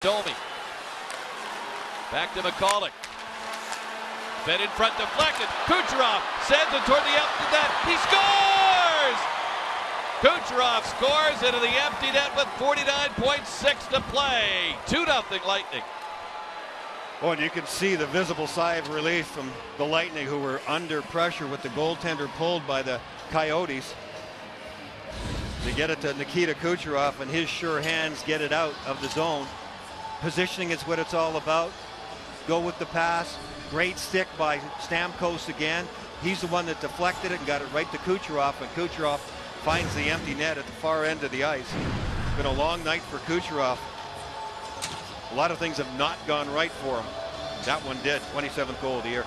Domi. Back to McCulloch. Fed in front, deflected. Kucherov sends it toward the empty net. He scores! Kucherov scores into the empty net with 49.6 to play. 2 0 Lightning. Oh, and you can see the visible sigh of relief from the Lightning, who were under pressure with the goaltender pulled by the Coyotes. To get it to Nikita Kucherov, and his sure hands get it out of the zone. Positioning is what it's all about. Go with the pass. Great stick by Stamkos again. He's the one that deflected it and got it right to Kucherov, and Kucherov finds the empty net at the far end of the ice. It's been a long night for Kucherov. A lot of things have not gone right for him. That one did. 27th goal of the year.